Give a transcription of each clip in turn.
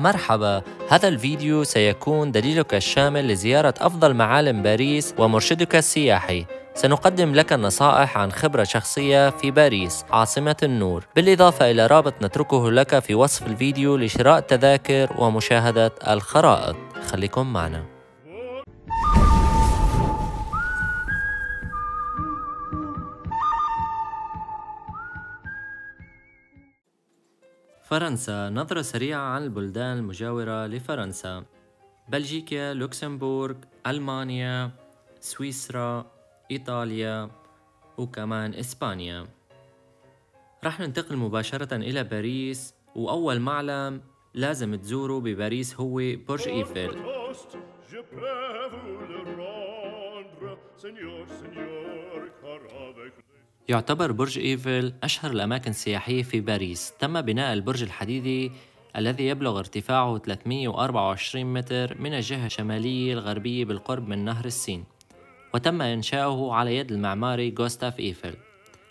مرحبا هذا الفيديو سيكون دليلك الشامل لزيارة أفضل معالم باريس ومرشدك السياحي. سنقدم لك النصائح عن خبرة شخصية في باريس عاصمة النور. بالإضافة إلى رابط نتركه لك في وصف الفيديو لشراء التذاكر ومشاهدة الخرائط. خليكم معنا. فرنسا نظرة سريعة عن البلدان المجاورة لفرنسا. بلجيكا، لوكسمبورغ، ألمانيا، سويسرا، إيطاليا وكمان إسبانيا. رح ننتقل مباشرة إلى باريس وأول معلم لازم تزوره بباريس هو برج إيفل يعتبر برج إيفل أشهر الأماكن السياحية في باريس. تم بناء البرج الحديدي الذي يبلغ ارتفاعه 324 متر من الجهة الشمالية الغربية بالقرب من نهر السين وتم إنشاؤه على يد المعماري غوستاف إيفل.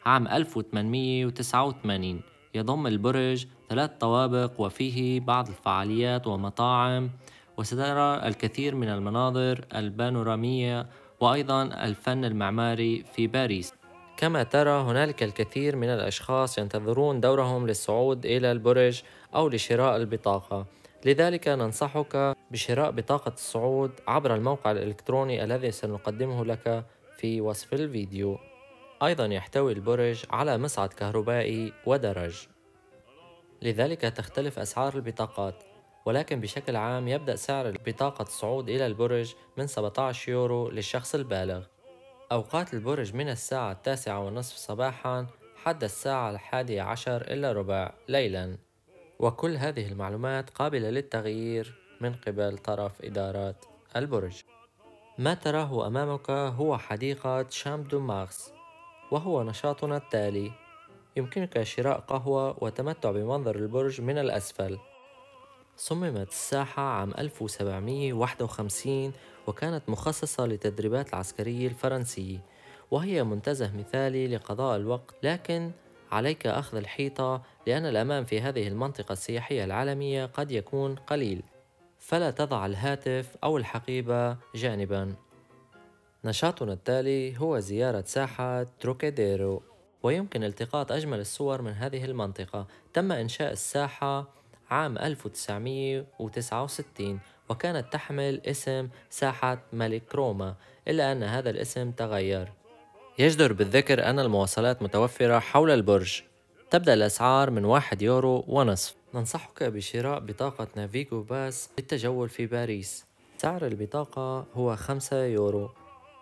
عام 1889 يضم البرج ثلاث طوابق وفيه بعض الفعاليات ومطاعم وسترى الكثير من المناظر البانورامية وأيضا الفن المعماري في باريس. كما ترى هنالك الكثير من الأشخاص ينتظرون دورهم للصعود إلى البرج أو لشراء البطاقة. لذلك ننصحك بشراء بطاقة الصعود عبر الموقع الإلكتروني الذي سنقدمه لك في وصف الفيديو. أيضا يحتوي البرج على مصعد كهربائي ودرج. لذلك تختلف أسعار البطاقات ولكن بشكل عام يبدأ سعر بطاقة الصعود إلى البرج من 17 يورو للشخص البالغ. أوقات البرج من الساعة التاسعة والنصف صباحا حتى الساعة الحادية عشر إلا ربع ليلا. وكل هذه المعلومات قابلة للتغيير من قبل طرف إدارة البرج. ما تراه أمامك هو حديقة شام دو مارس وهو نشاطنا التالي. يمكنك شراء قهوة وتمتع بمنظر البرج من الأسفل. صممت الساحة عام 1751 وكانت مخصصة للتدريبات العسكرية الفرنسية وهي منتزه مثالي لقضاء الوقت لكن عليك أخذ الحيطة لأن الأمان في هذه المنطقة السياحية العالمية قد يكون قليل فلا تضع الهاتف أو الحقيبة جانبا. نشاطنا التالي هو زيارة ساحة تروكيديرو ويمكن التقاط أجمل الصور من هذه المنطقة. تم إنشاء الساحة عام 1969 وكانت تحمل اسم ساحة ملك روما إلا أن هذا الاسم تغير. يجدر بالذكر أن المواصلات متوفرة حول البرج. تبدأ الأسعار من واحد يورو ونصف. ننصحك بشراء بطاقة Navigo pass للتجول في باريس. سعر البطاقة هو خمسة يورو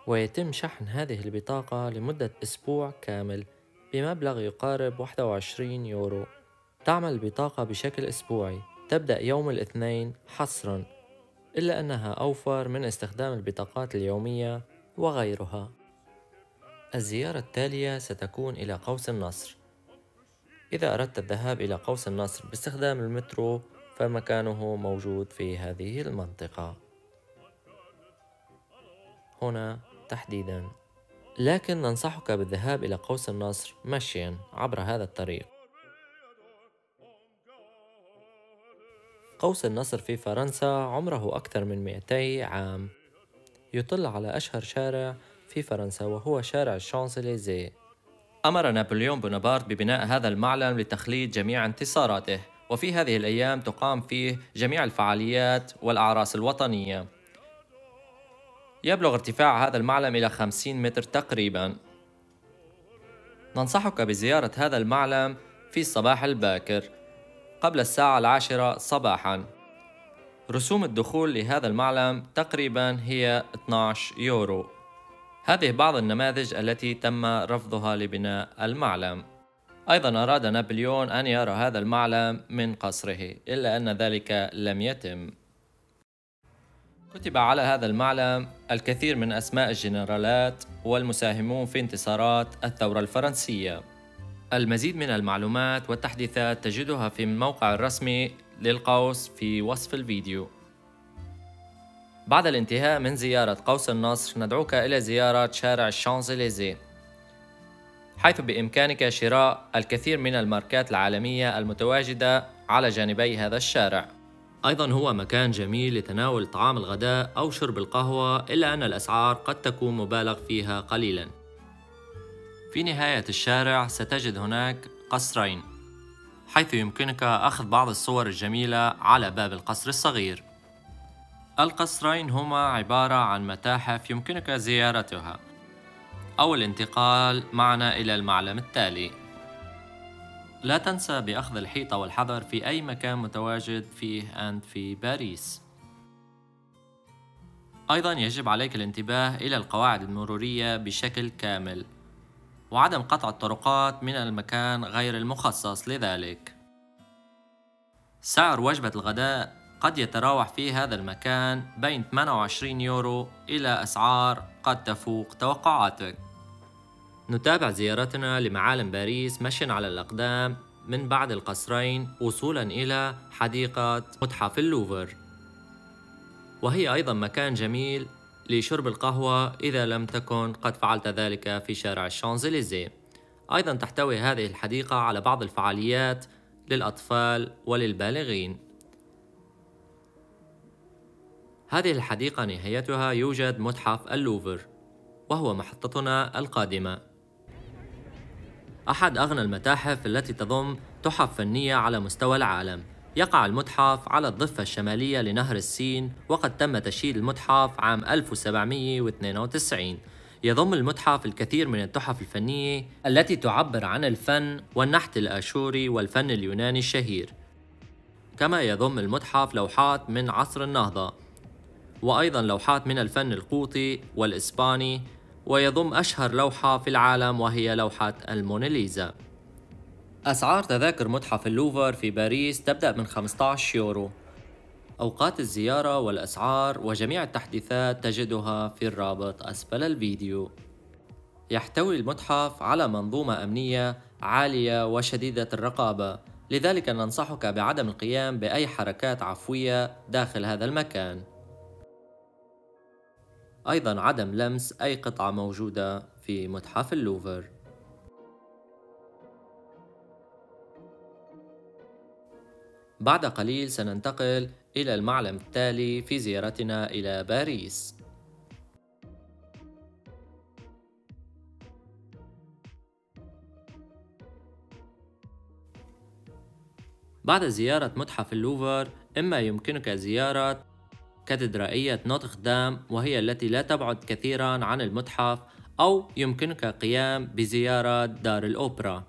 ويتم شحن هذه البطاقة لمدة أسبوع كامل بمبلغ يقارب 21 يورو. تعمل البطاقة بشكل أسبوعي. تبدأ يوم الاثنين حصرا إلا أنها أوفر من استخدام البطاقات اليومية وغيرها. الزيارة التالية ستكون إلى قوس النصر. إذا أردت الذهاب إلى قوس النصر باستخدام المترو فمكانه موجود في هذه المنطقة. هنا تحديدا. لكن ننصحك بالذهاب إلى قوس النصر مشيا عبر هذا الطريق. قوس النصر في فرنسا عمره أكثر من 200 عام. يطل على أشهر شارع في فرنسا وهو شارع الشانزليزيه. أمر نابليون بونابرت ببناء هذا المعلم لتخليد جميع انتصاراته وفي هذه الأيام تقام فيه جميع الفعاليات والأعراس الوطنية. يبلغ ارتفاع هذا المعلم إلى 50 متر تقريبا. ننصحك بزيارة هذا المعلم في الصباح الباكر. قبل الساعة العاشرة صباحا. رسوم الدخول لهذا المعلم تقريبا هي 12 يورو. هذه بعض النماذج التي تم رفضها لبناء المعلم. أيضا أراد نابليون أن يرى هذا المعلم من قصره إلا أن ذلك لم يتم. كتب على هذا المعلم الكثير من أسماء الجنرالات والمساهمون في انتصارات الثورة الفرنسية. المزيد من المعلومات والتحديثات تجدها في الموقع الرسمي للقوس في وصف الفيديو. بعد الانتهاء من زيارة قوس النصر ندعوك إلى زيارة شارع الشانزليزيه. حيث بإمكانك شراء الكثير من الماركات العالمية المتواجدة على جانبي هذا الشارع. أيضا هو مكان جميل لتناول طعام الغداء أو شرب القهوة إلا أن الأسعار قد تكون مبالغ فيها قليلا. في نهاية الشارع ستجد هناك قصرين حيث يمكنك أخذ بعض الصور الجميلة على باب القصر الصغير. القصرين هما عبارة عن متاحف يمكنك زيارتها أو الانتقال معنا إلى المعلم التالي. لا تنسى بأخذ الحيطة والحذر في أي مكان متواجد فيه أنت في باريس. أيضا يجب عليك الانتباه إلى القواعد المرورية بشكل كامل. وعدم قطع الطرقات من المكان غير المخصص لذلك. سعر وجبة الغداء قد يتراوح في هذا المكان بين 28 يورو إلى أسعار قد تفوق توقعاتك. نتابع زيارتنا لمعالم باريس مشيا على الأقدام من بعد القصرين وصولا إلى حديقة متحف اللوفر. وهي أيضا مكان جميل لشرب القهوة إذا لم تكن قد فعلت ذلك في شارع الشانزليزيه. أيضا تحتوي هذه الحديقة على بعض الفعاليات للأطفال وللبالغين. هذه الحديقة نهايتها يوجد متحف اللوفر وهو محطتنا القادمة. أحد أغنى المتاحف التي تضم تحف فنية على مستوى العالم. يقع المتحف على الضفة الشمالية لنهر السين وقد تم تشييد المتحف عام 1792 يضم المتحف الكثير من التحف الفنية التي تعبر عن الفن والنحت الآشوري والفن اليوناني الشهير. كما يضم المتحف لوحات من عصر النهضة وأيضا لوحات من الفن القوطي والإسباني ويضم أشهر لوحة في العالم وهي لوحة الموناليزا. أسعار تذاكر متحف اللوفر في باريس تبدأ من 15 يورو. أوقات الزيارة والأسعار وجميع التحديثات تجدها في الرابط أسفل الفيديو. يحتوي المتحف على منظومة أمنية عالية وشديدة الرقابة. لذلك ننصحك بعدم القيام بأي حركات عفوية داخل هذا المكان. أيضا عدم لمس أي قطعة موجودة في متحف اللوفر. بعد قليل سننتقل إلى المعلم التالي في زيارتنا إلى باريس. بعد زيارة متحف اللوفر إما يمكنك زيارة كاتدرائية نوتر دام وهي التي لا تبعد كثيرا عن المتحف أو يمكنك قيام بزيارة دار الأوبرا.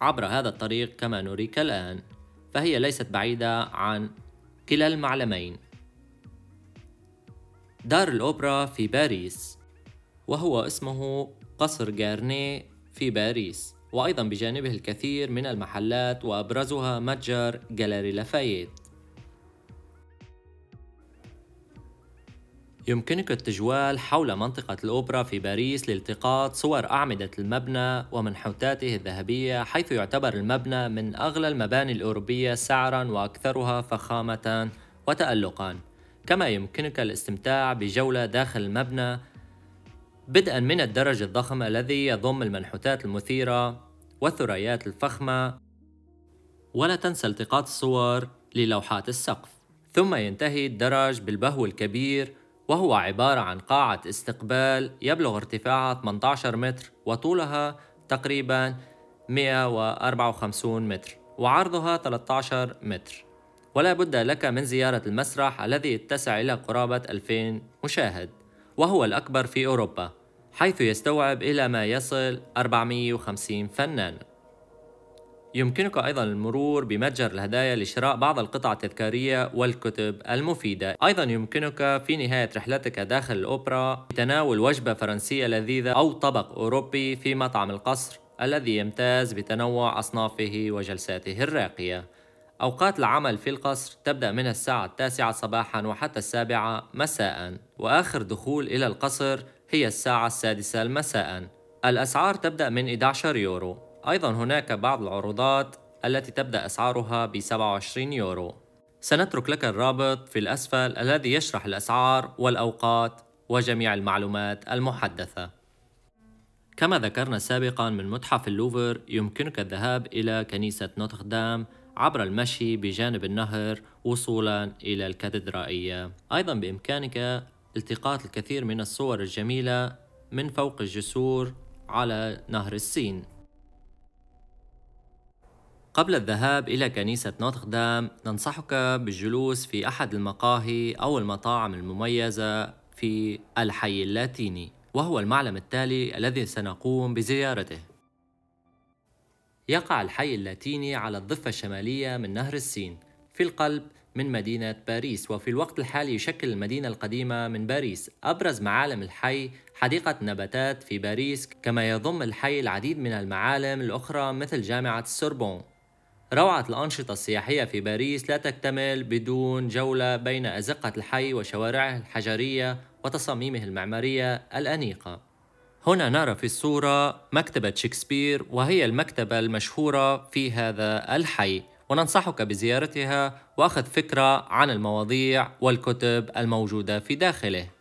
عبر هذا الطريق كما نريك الآن. فهي ليست بعيدة عن كلا المعلمين. دار الأوبرا في باريس وهو اسمه قصر جارني في باريس وأيضا بجانبه الكثير من المحلات وأبرزها متجر جاليري لافايت. يمكنك التجوال حول منطقة الأوبرا في باريس لالتقاط صور أعمدة المبنى ومنحوتاته الذهبية حيث يعتبر المبنى من أغلى المباني الأوروبية سعرا وأكثرها فخامة وتألقا. كما يمكنك الاستمتاع بجولة داخل المبنى بدءا من الدرج الضخم الذي يضم المنحوتات المثيرة والثريات الفخمة. ولا تنسى التقاط الصور للوحات السقف. ثم ينتهي الدرج بالبهو الكبير وهو عبارة عن قاعة استقبال يبلغ ارتفاعها 18 متر وطولها تقريبا 154 متر وعرضها 13 متر. ولا بد لك من زيارة المسرح الذي يتسع إلى قرابة 2000 مشاهد وهو الأكبر في أوروبا حيث يستوعب إلى ما يصل 450 فنان. يمكنك أيضا المرور بمتجر الهدايا لشراء بعض القطع التذكارية والكتب المفيدة. أيضا يمكنك في نهاية رحلتك داخل الأوبرا تناول وجبة فرنسية لذيذة أو طبق أوروبي في مطعم القصر الذي يمتاز بتنوع أصنافه وجلساته الراقية. أوقات العمل في القصر تبدأ من الساعة التاسعة صباحا وحتى السابعة مساء وآخر دخول إلى القصر هي الساعة السادسة مساء. الأسعار تبدأ من 11 يورو. أيضا هناك بعض العروضات التي تبدأ أسعارها ب 27 يورو. سنترك لك الرابط في الأسفل الذي يشرح الأسعار والأوقات وجميع المعلومات المحدثة. كما ذكرنا سابقا من متحف اللوفر يمكنك الذهاب إلى كنيسة نوتردام عبر المشي بجانب النهر وصولا إلى الكاتدرائية. أيضا بإمكانك التقاط الكثير من الصور الجميلة من فوق الجسور على نهر السين. قبل الذهاب إلى كنيسة نوتردام ننصحك بالجلوس في أحد المقاهي أو المطاعم المميزة في الحي اللاتيني وهو المعلم التالي الذي سنقوم بزيارته. يقع الحي اللاتيني على الضفة الشمالية من نهر السين في القلب من مدينة باريس وفي الوقت الحالي يشكل المدينة القديمة من باريس أبرز معالم الحي حديقة نباتات في باريس كما يضم الحي العديد من المعالم الأخرى مثل جامعة السوربون روعة الأنشطة السياحية في باريس لا تكتمل بدون جولة بين أزقة الحي وشوارعه الحجرية وتصاميمه المعمارية الأنيقة. هنا نرى في الصورة مكتبة شكسبير وهي المكتبة المشهورة في هذا الحي وننصحك بزيارتها وأخذ فكرة عن المواضيع والكتب الموجودة في داخله.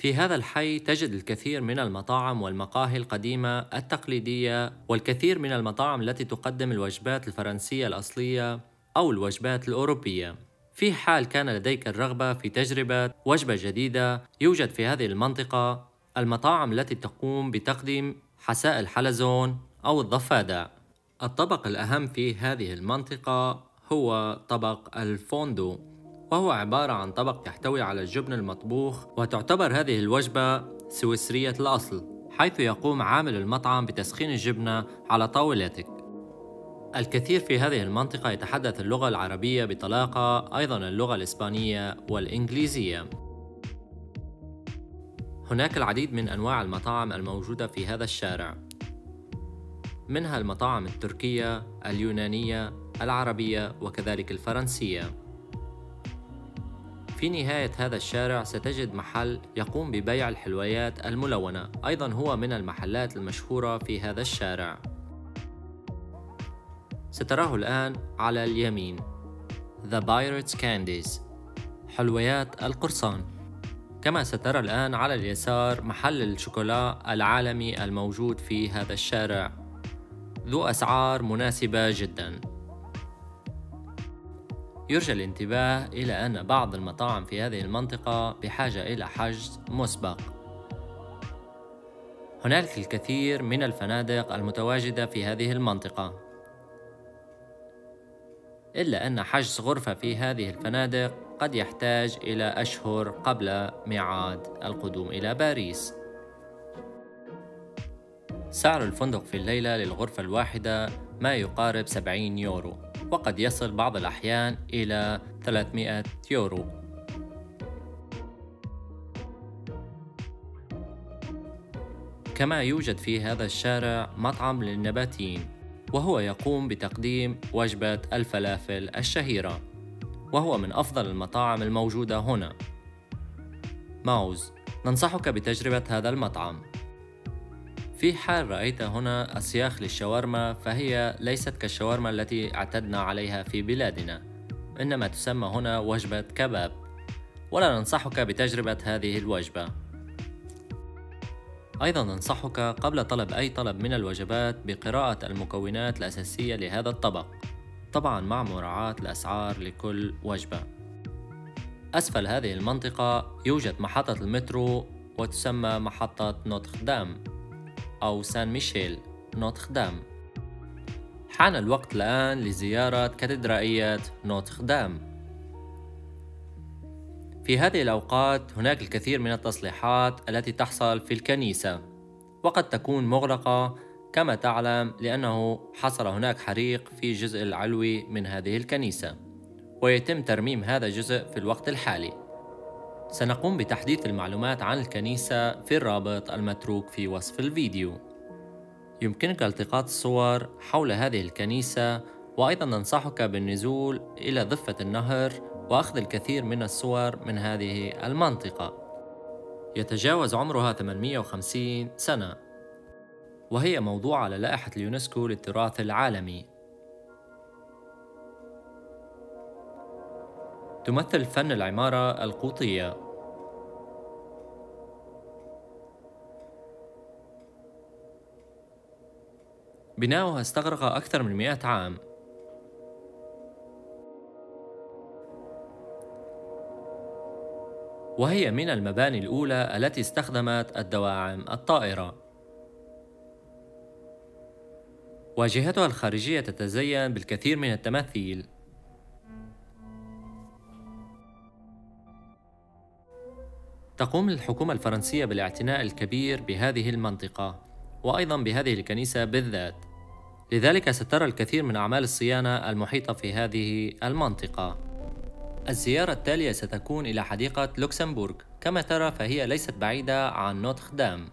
في هذا الحي تجد الكثير من المطاعم والمقاهي القديمة التقليدية والكثير من المطاعم التي تقدم الوجبات الفرنسية الأصلية أو الوجبات الأوروبية. في حال كان لديك الرغبة في تجربة وجبة جديدة يوجد في هذه المنطقة المطاعم التي تقوم بتقديم حساء الحلزون أو الضفادع. الطبق الأهم في هذه المنطقة هو طبق الفوندو وهو عبارة عن طبق يحتوي على الجبن المطبوخ وتعتبر هذه الوجبة سويسرية الأصل حيث يقوم عامل المطعم بتسخين الجبنة على طاولتك. الكثير في هذه المنطقة يتحدث اللغة العربية بطلاقة أيضا اللغة الإسبانية والإنجليزية. هناك العديد من أنواع المطاعم الموجودة في هذا الشارع. منها المطاعم التركية، اليونانية، العربية وكذلك الفرنسية. في نهاية هذا الشارع ستجد محل يقوم ببيع الحلويات الملونة. أيضا هو من المحلات المشهورة في هذا الشارع. ستراه الآن على اليمين. The Pirates Candies. حلويات القرصان. كما سترى الآن على اليسار محل الشوكولا العالمي الموجود في هذا الشارع. ذو أسعار مناسبة جداً. يرجى الانتباه إلى أن بعض المطاعم في هذه المنطقة بحاجة إلى حجز مسبق. هنالك الكثير من الفنادق المتواجدة في هذه المنطقة. إلا أن حجز غرفة في هذه الفنادق قد يحتاج إلى أشهر قبل ميعاد القدوم إلى باريس. سعر الفندق في الليلة للغرفة الواحدة ما يقارب 70 يورو وقد يصل بعض الأحيان إلى 300 يورو. كما يوجد في هذا الشارع مطعم للنباتين وهو يقوم بتقديم وجبة الفلافل الشهيرة وهو من أفضل المطاعم الموجودة هنا. ماوز ننصحك بتجربة هذا المطعم. في حال رأيت هنا أسياخ للشاورما فهي ليست كالشاورما التي اعتدنا عليها في بلادنا إنما تسمى هنا وجبة كباب. ولا ننصحك بتجربة هذه الوجبة. أيضا ننصحك قبل طلب أي طلب من الوجبات بقراءة المكونات الأساسية لهذا الطبق طبعا مع مراعاة الأسعار لكل وجبة. أسفل هذه المنطقة يوجد محطة المترو وتسمى محطة نوتردام. أو سان ميشيل نوتردام حان الوقت الآن لزيارة كاتدرائية نوتردام في هذه الأوقات هناك الكثير من التصليحات التي تحصل في الكنيسة وقد تكون مغلقة كما تعلم لأنه حصل هناك حريق في الجزء العلوي من هذه الكنيسة ويتم ترميم هذا الجزء في الوقت الحالي. سنقوم بتحديث المعلومات عن الكنيسة في الرابط المتروك في وصف الفيديو. يمكنك التقاط الصور حول هذه الكنيسة وأيضا ننصحك بالنزول إلى ضفة النهر وأخذ الكثير من الصور من هذه المنطقة. يتجاوز عمرها 850 سنة وهي موضوع على لائحة اليونسكو للتراث العالمي. تمثل فن العمارة القوطية. بناؤها استغرق أكثر من مئة عام. وهي من المباني الأولى التي استخدمت الدواعم الطائرة. واجهتها الخارجية تتزين بالكثير من التماثيل. تقوم الحكومة الفرنسية بالاعتناء الكبير بهذه المنطقة وأيضا بهذه الكنيسة بالذات. لذلك سترى الكثير من أعمال الصيانة المحيطة في هذه المنطقة. الزيارة التالية ستكون إلى حديقة لوكسمبورغ كما ترى فهي ليست بعيدة عن نوتخ دام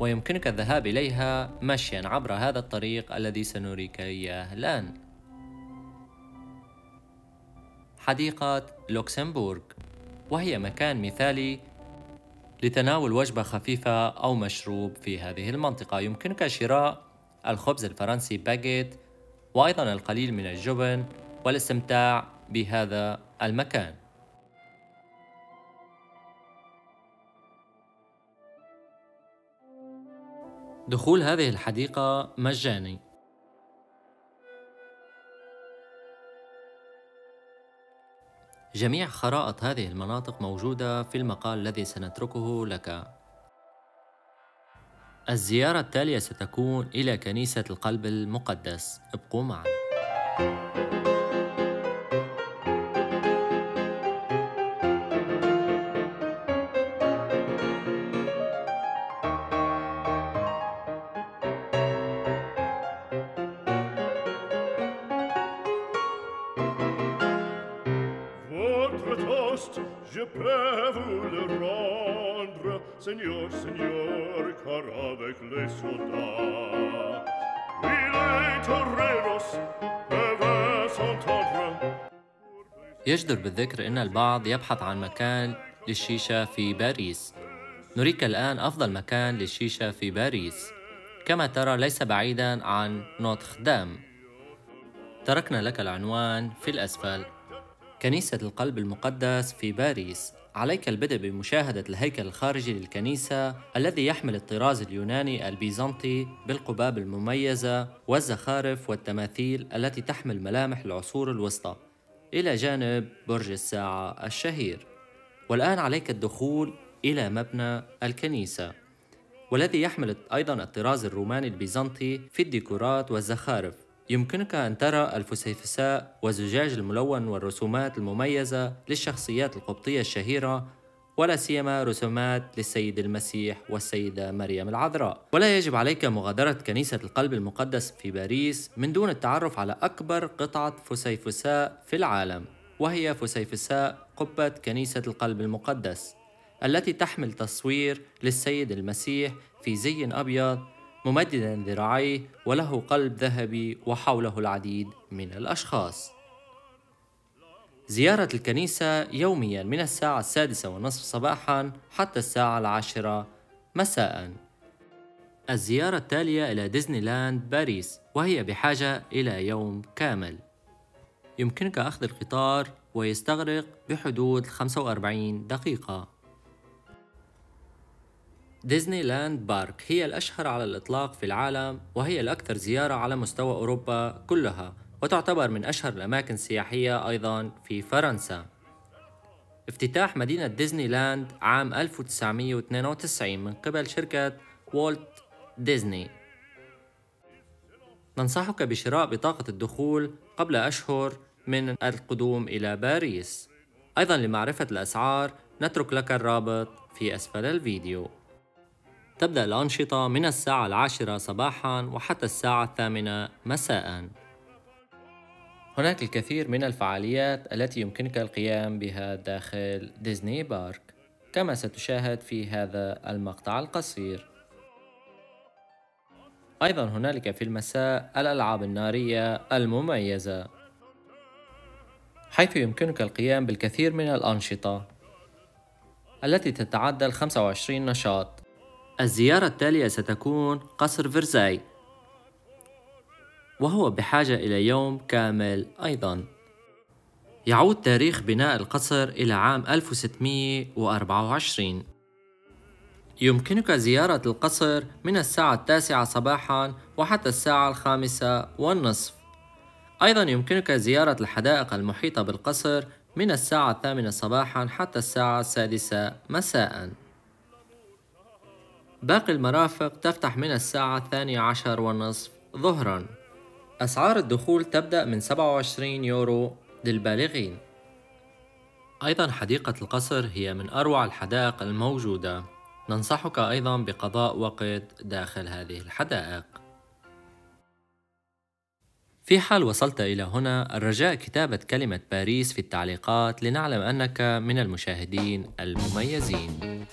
ويمكنك الذهاب إليها مشيا عبر هذا الطريق الذي سنريك إياه الآن. حديقة لوكسمبورغ وهي مكان مثالي لتناول وجبة خفيفة أو مشروب في هذه المنطقة. يمكنك شراء الخبز الفرنسي باجيت وأيضا القليل من الجبن والاستمتاع بهذا المكان. دخول هذه الحديقة مجاني. جميع خرائط هذه المناطق موجودة في المقال الذي سنتركه لك. الزيارة التالية ستكون إلى كنيسة القلب المقدس. ابقوا معنا. Je peux vous le rendre, Seigneur, Seigneur, car avec les soldats, oui, les toreros peuvent s'entendre. يجدر بالذكر أن البعض يبحث عن مكان للشيشة في باريس. نريك الآن أفضل مكان للشيشة في باريس. كما ترى ليس بعيدا عن نوتخ دام تركنا لك العنوان في الأسفل. كنيسة القلب المقدس في باريس. عليك البدء بمشاهدة الهيكل الخارجي للكنيسة الذي يحمل الطراز اليوناني البيزنطي بالقباب المميزة والزخارف والتماثيل التي تحمل ملامح العصور الوسطى. إلى جانب برج الساعة الشهير. والآن عليك الدخول إلى مبنى الكنيسة والذي يحمل أيضا الطراز الروماني البيزنطي في الديكورات والزخارف. يمكنك أن ترى الفسيفساء والزجاج الملون والرسومات المميزة للشخصيات القبطية الشهيرة ولا سيما رسومات للسيد المسيح والسيدة مريم العذراء. ولا يجب عليك مغادرة كنيسة القلب المقدس في باريس من دون التعرف على أكبر قطعة فسيفساء في العالم وهي فسيفساء قبة كنيسة القلب المقدس التي تحمل تصوير للسيد المسيح في زي أبيض ممددا ذراعيه وله قلب ذهبي وحوله العديد من الأشخاص. زيارة الكنيسة يوميا من الساعة السادسة والنصف صباحا حتى الساعة العاشرة مساء. الزيارة التالية إلى ديزني لاند باريس وهي بحاجة إلى يوم كامل. يمكنك أخذ القطار ويستغرق بحدود 45 دقيقة. ديزني لاند بارك هي الأشهر على الإطلاق في العالم وهي الأكثر زيارة على مستوى أوروبا كلها وتعتبر من أشهر الأماكن السياحية أيضا في فرنسا. افتتاح مدينة ديزني لاند عام 1992 من قبل شركة والت ديزني ننصحك بشراء بطاقة الدخول قبل أشهر من القدوم إلى باريس. أيضا لمعرفة الأسعار نترك لك الرابط في أسفل الفيديو. تبدأ الأنشطة من الساعة العاشرة صباحا وحتى الساعة الثامنة مساء. هناك الكثير من الفعاليات التي يمكنك القيام بها داخل ديزني بارك كما ستشاهد في هذا المقطع القصير. أيضا هنالك في المساء الألعاب النارية المميزة حيث يمكنك القيام بالكثير من الأنشطة التي تتعدى 25 نشاط. الزيارة التالية ستكون قصر فرساي وهو بحاجة إلى يوم كامل أيضا. يعود تاريخ بناء القصر إلى عام 1624 يمكنك زيارة القصر من الساعة التاسعة صباحا وحتى الساعة الخامسة والنصف. أيضا يمكنك زيارة الحدائق المحيطة بالقصر من الساعة الثامنة صباحا حتى الساعة السادسة مساء. باقي المرافق تفتح من الساعة الثانية عشر والنصف ظهرا. أسعار الدخول تبدأ من 27 يورو للبالغين. أيضا حديقة القصر هي من أروع الحدائق الموجودة. ننصحك أيضا بقضاء وقت داخل هذه الحدائق. في حال وصلت إلى هنا الرجاء كتابة كلمة باريس في التعليقات لنعلم أنك من المشاهدين المميزين.